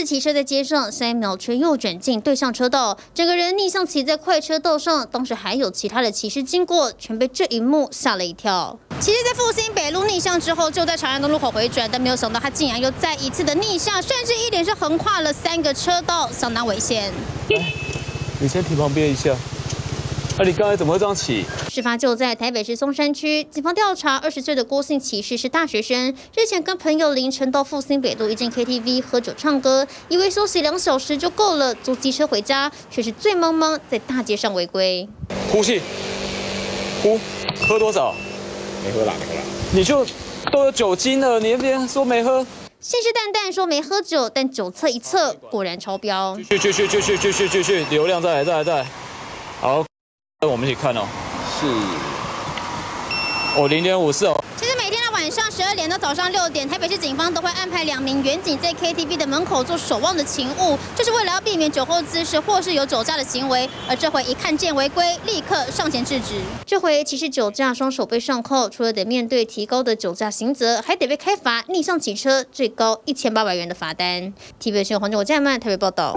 子骑车在街上，三秒却右转进对向车道，整个人逆向骑在快车道上。当时还有其他的骑士经过，全被这一幕吓了一跳。骑士在复兴北路逆向之后，就在长安的路口回转，但没有想到他竟然又再一次的逆向，甚至一点是横跨了三个车道，相当危险。你先停旁边一下。那你刚才怎么会这样起？事发就在台北市松山区，警方调查，二十岁的郭姓骑士是大学生，日前跟朋友凌晨到复兴北路一间 KTV 喝酒唱歌，以为休息两小时就够了，坐机车回家，却是醉茫茫在大街上违规。呼气，呼，喝多少？没喝啦，没喝啦。你就都有酒精了，你那边说没喝？信誓旦旦说没喝酒，但酒测一测，果然超标。继续继续继续继续继续，流量再来再来再来，好。跟我们一起看哦，是，哦零点五四哦。其实每天的晚上十二点到早上六点，台北市警方都会安排两名员警在 KTV 的门口做守望的勤务，就是为了要避免酒后滋事或是有酒驾的行为。而这回一看见违规，立刻上前制止。这回其实酒驾双手被上铐，除了得面对提高的酒驾刑责，还得被开罚逆向骑车最高一千八百元的罚单。TVB 新闻黄俊国站曼台北报道。